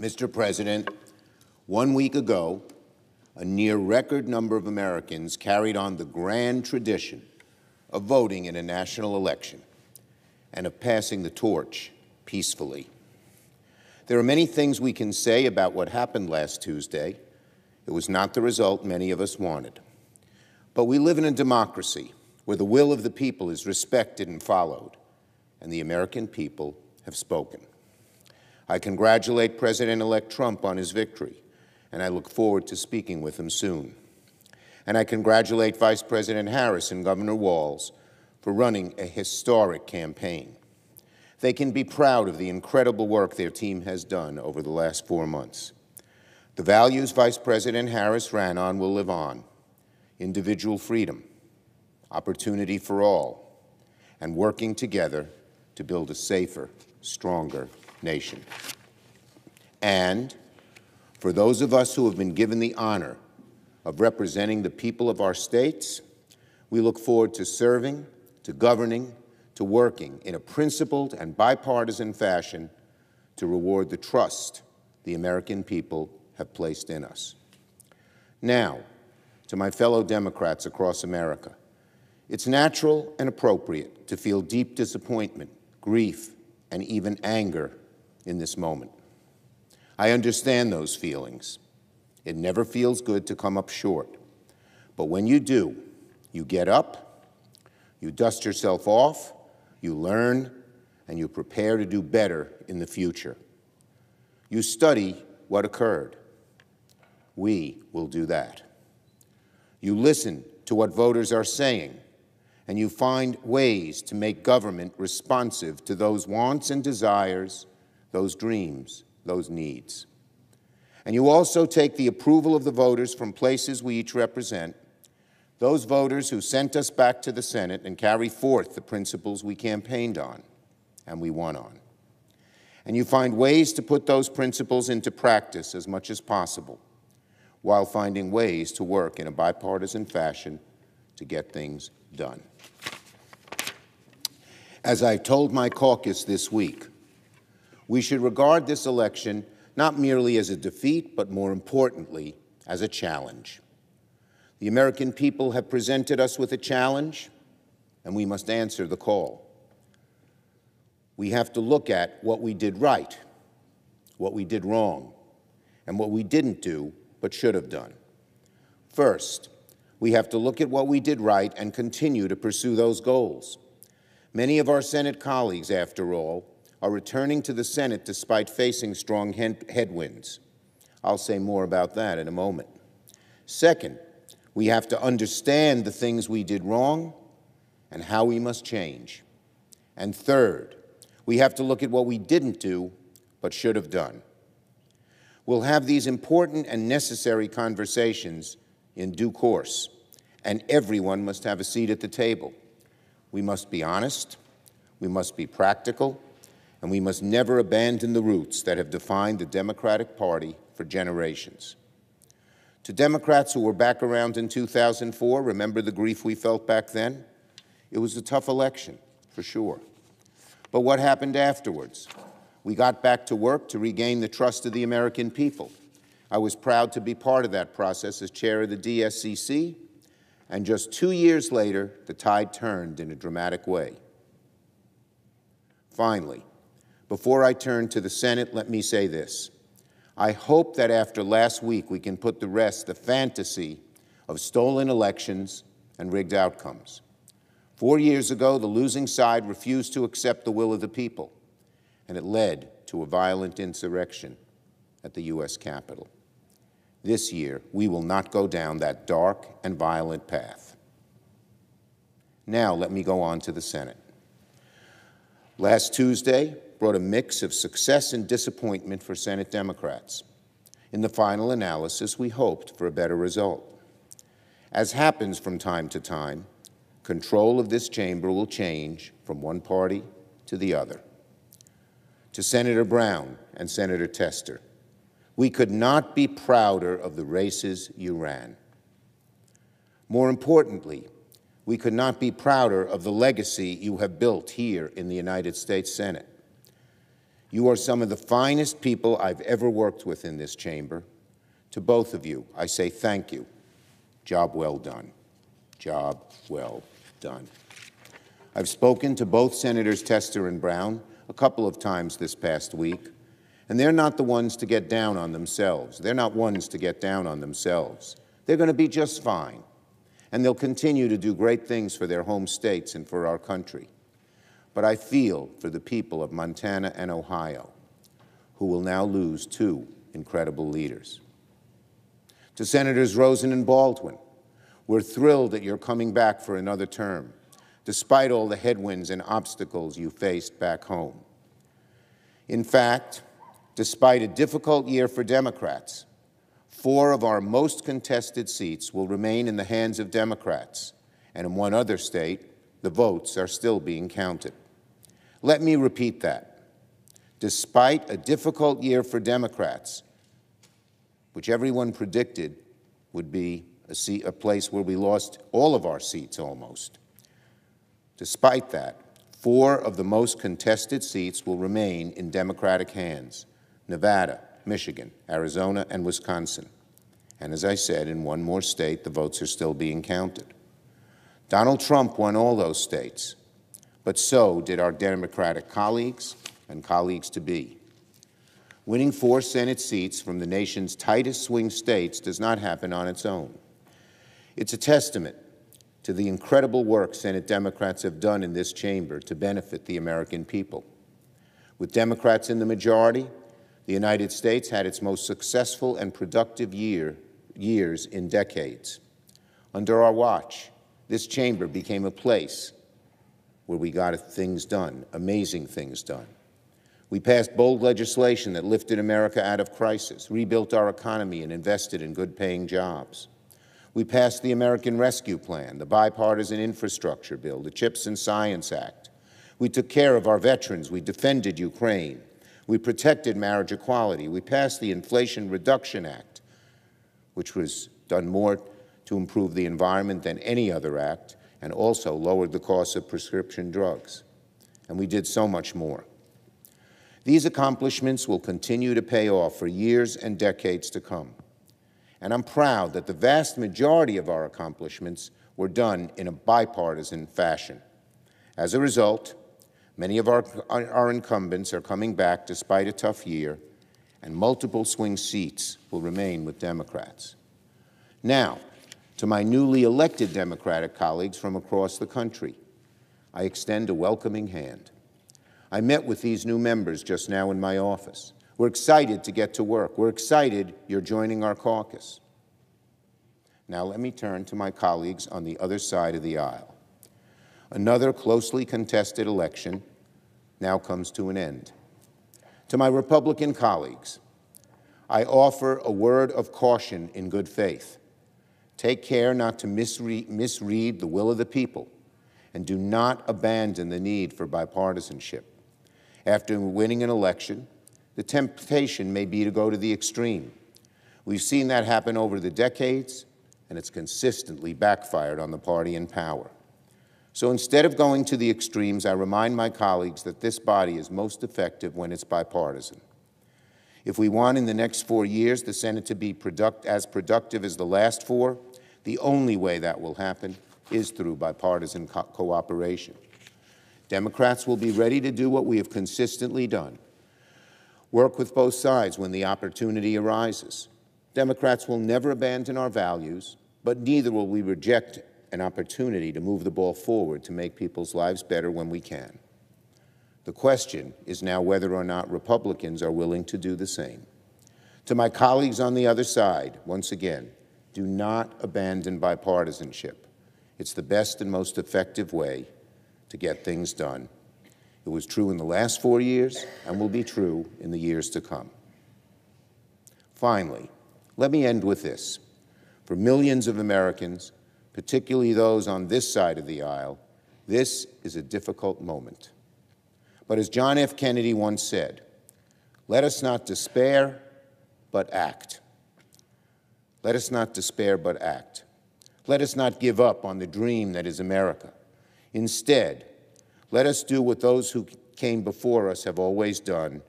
Mr. President, one week ago, a near record number of Americans carried on the grand tradition of voting in a national election and of passing the torch peacefully. There are many things we can say about what happened last Tuesday. It was not the result many of us wanted. But we live in a democracy where the will of the people is respected and followed, and the American people have spoken. I congratulate President-elect Trump on his victory, and I look forward to speaking with him soon. And I congratulate Vice President Harris and Governor Walz for running a historic campaign. They can be proud of the incredible work their team has done over the last four months. The values Vice President Harris ran on will live on. Individual freedom, opportunity for all, and working together to build a safer, stronger nation. And for those of us who have been given the honor of representing the people of our states, we look forward to serving, to governing, to working in a principled and bipartisan fashion to reward the trust the American people have placed in us. Now, to my fellow Democrats across America, it's natural and appropriate to feel deep disappointment, grief, and even anger in this moment. I understand those feelings. It never feels good to come up short. But when you do, you get up, you dust yourself off, you learn, and you prepare to do better in the future. You study what occurred. We will do that. You listen to what voters are saying, and you find ways to make government responsive to those wants and desires, those dreams, those needs. And you also take the approval of the voters from places we each represent those voters who sent us back to the Senate and carry forth the principles we campaigned on and we won on. And you find ways to put those principles into practice as much as possible while finding ways to work in a bipartisan fashion to get things done. As I told my caucus this week, we should regard this election not merely as a defeat, but more importantly, as a challenge. The American people have presented us with a challenge, and we must answer the call. We have to look at what we did right, what we did wrong, and what we didn't do but should have done. First, we have to look at what we did right and continue to pursue those goals. Many of our Senate colleagues, after all, are returning to the Senate despite facing strong headwinds. I'll say more about that in a moment. Second, we have to understand the things we did wrong and how we must change. And third, we have to look at what we didn't do but should have done. We'll have these important and necessary conversations in due course, and everyone must have a seat at the table. We must be honest, we must be practical, and we must never abandon the roots that have defined the Democratic Party for generations. To Democrats who were back around in 2004, remember the grief we felt back then? It was a tough election, for sure. But what happened afterwards? We got back to work to regain the trust of the American people. I was proud to be part of that process as chair of the DSCC, and just two years later, the tide turned in a dramatic way. Finally, before I turn to the Senate, let me say this. I hope that after last week we can put to rest the fantasy of stolen elections and rigged outcomes. Four years ago, the losing side refused to accept the will of the people, and it led to a violent insurrection at the U.S. Capitol. This year, we will not go down that dark and violent path. Now, let me go on to the Senate. Last Tuesday, brought a mix of success and disappointment for Senate Democrats. In the final analysis, we hoped for a better result. As happens from time to time, control of this chamber will change from one party to the other. To Senator Brown and Senator Tester, we could not be prouder of the races you ran. More importantly, we could not be prouder of the legacy you have built here in the United States Senate. You are some of the finest people I've ever worked with in this chamber. To both of you, I say thank you. Job well done. Job well done. I've spoken to both Senators Tester and Brown a couple of times this past week, and they're not the ones to get down on themselves. They're not ones to get down on themselves. They're going to be just fine, and they'll continue to do great things for their home states and for our country. But I feel for the people of Montana and Ohio, who will now lose two incredible leaders. To Senators Rosen and Baldwin, we're thrilled that you're coming back for another term, despite all the headwinds and obstacles you faced back home. In fact, despite a difficult year for Democrats, four of our most contested seats will remain in the hands of Democrats, and in one other state, the votes are still being counted. Let me repeat that. Despite a difficult year for Democrats, which everyone predicted would be a, seat, a place where we lost all of our seats almost. Despite that, four of the most contested seats will remain in Democratic hands Nevada, Michigan, Arizona, and Wisconsin. And as I said, in one more state, the votes are still being counted. Donald Trump won all those states, but so did our Democratic colleagues and colleagues to be. Winning four Senate seats from the nation's tightest swing states does not happen on its own. It's a testament to the incredible work Senate Democrats have done in this chamber to benefit the American people. With Democrats in the majority, the United States had its most successful and productive year, years in decades. Under our watch, this chamber became a place where we got things done, amazing things done. We passed bold legislation that lifted America out of crisis, rebuilt our economy, and invested in good paying jobs. We passed the American Rescue Plan, the Bipartisan Infrastructure Bill, the CHIPS and Science Act. We took care of our veterans. We defended Ukraine. We protected marriage equality. We passed the Inflation Reduction Act, which was done more to improve the environment than any other act and also lowered the cost of prescription drugs. And we did so much more. These accomplishments will continue to pay off for years and decades to come and I'm proud that the vast majority of our accomplishments were done in a bipartisan fashion. As a result, many of our, our incumbents are coming back despite a tough year, and multiple swing seats will remain with Democrats. Now, to my newly elected Democratic colleagues from across the country, I extend a welcoming hand. I met with these new members just now in my office. We're excited to get to work. We're excited you're joining our caucus. Now let me turn to my colleagues on the other side of the aisle. Another closely contested election now comes to an end. To my Republican colleagues, I offer a word of caution in good faith. Take care not to misread, misread the will of the people, and do not abandon the need for bipartisanship. After winning an election, the temptation may be to go to the extreme. We've seen that happen over the decades, and it's consistently backfired on the party in power. So instead of going to the extremes, I remind my colleagues that this body is most effective when it's bipartisan. If we want in the next four years the Senate to be product, as productive as the last four, the only way that will happen is through bipartisan co cooperation. Democrats will be ready to do what we have consistently done Work with both sides when the opportunity arises. Democrats will never abandon our values, but neither will we reject an opportunity to move the ball forward to make people's lives better when we can. The question is now whether or not Republicans are willing to do the same. To my colleagues on the other side, once again, do not abandon bipartisanship. It's the best and most effective way to get things done. It was true in the last four years and will be true in the years to come. Finally, let me end with this. For millions of Americans, particularly those on this side of the aisle, this is a difficult moment. But as John F. Kennedy once said, let us not despair, but act. Let us not despair, but act. Let us not give up on the dream that is America. Instead, let us do what those who came before us have always done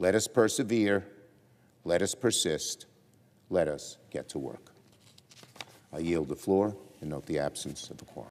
Let us persevere. Let us persist. Let us get to work. I yield the floor and note the absence of a quorum.